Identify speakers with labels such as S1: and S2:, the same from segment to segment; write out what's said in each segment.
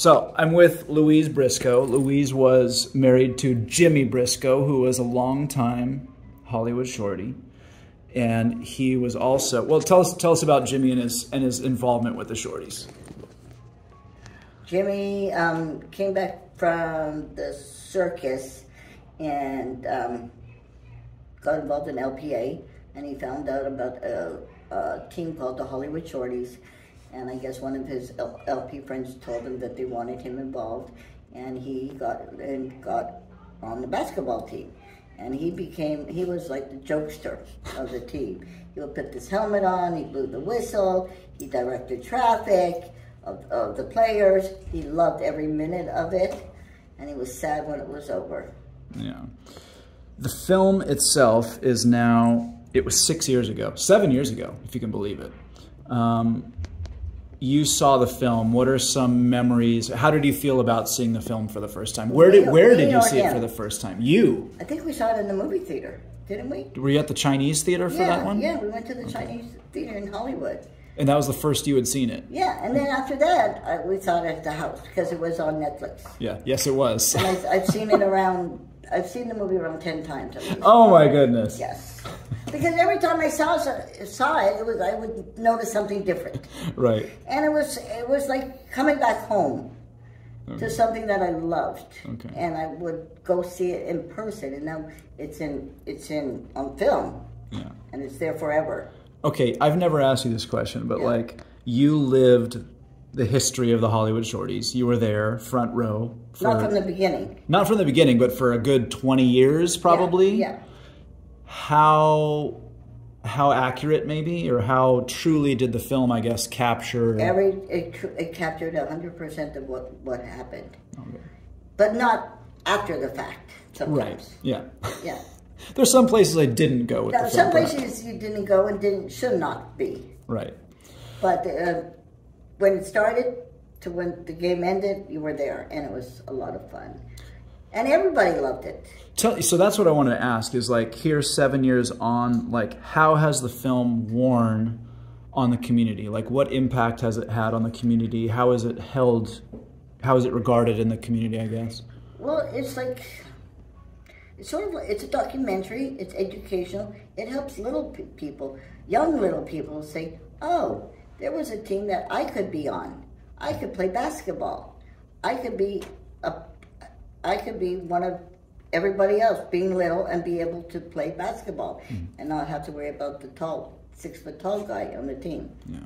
S1: So I'm with Louise Briscoe. Louise was married to Jimmy Briscoe, who was a long-time Hollywood shorty, and he was also well. Tell us tell us about Jimmy and his and his involvement with the shorties.
S2: Jimmy um, came back from the circus and um, got involved in LPA, and he found out about a, a team called the Hollywood Shorties and I guess one of his LP friends told him that they wanted him involved, and he got and got on the basketball team. And he became, he was like the jokester of the team. He would put this helmet on, he blew the whistle, he directed traffic of, of the players. He loved every minute of it, and he was sad when it was over.
S1: Yeah. The film itself is now, it was six years ago, seven years ago, if you can believe it. Um, you saw the film, what are some memories? How did you feel about seeing the film for the first time? Where did where did you see it for the first time? You.
S2: I think we saw it in the movie theater, didn't we?
S1: Were you at the Chinese theater for
S2: yeah,
S1: that one?
S2: Yeah, we went to the Chinese theater in Hollywood.
S1: And that was the first you had seen it.
S2: Yeah, and then after that, I, we saw it at the house because it was on Netflix.
S1: Yeah, yes, it was.
S2: and I, I've seen it around. I've seen the movie around ten times.
S1: Oh my goodness.
S2: Yes because every time I saw saw it, it was I would notice something different.
S1: Right.
S2: And it was it was like coming back home okay. to something that I loved.
S1: Okay.
S2: And I would go see it in person, and now it's in it's in on film.
S1: Yeah.
S2: And it's there forever.
S1: Okay, I've never asked you this question, but yeah. like you lived the history of the Hollywood Shorties. You were there, front row.
S2: For, not from the beginning.
S1: Not from the beginning, but for a good 20 years, probably.
S2: Yeah. yeah
S1: how how accurate maybe or how truly did the film i guess capture
S2: every it, it captured 100% of what what happened. Okay. but not after the fact sometimes.
S1: right yeah.
S2: Yeah.
S1: There's some places i didn't go with
S2: no, some places you didn't go and didn't should not be.
S1: Right.
S2: But uh, when it started to when the game ended you were there and it was a lot of fun and everybody loved it.
S1: Tell, so that's what I wanted to ask is like here seven years on, like how has the film worn on the community? Like what impact has it had on the community? How is it held? How is it regarded in the community? I guess.
S2: Well, it's like it's sort of like, it's a documentary. It's educational. It helps little people, young little people, say, "Oh, there was a team that I could be on. I could play basketball. I could be a I could be one of everybody else, being little and be able to play basketball mm. and not have to worry about the tall, six foot tall guy on the team.
S1: Yeah.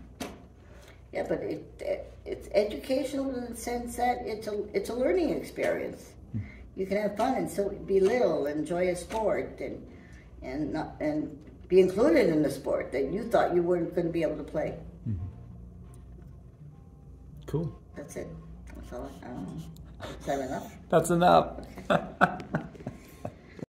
S2: Yeah, but it, it it's educational in the sense that it's a it's a learning experience. Mm. You can have fun and so be little, enjoy a sport, and and not and be included in the sport that you thought you weren't going to be able to play. Mm -hmm.
S1: Cool.
S2: That's it. That's all. I don't know. Is that enough?
S1: That's enough.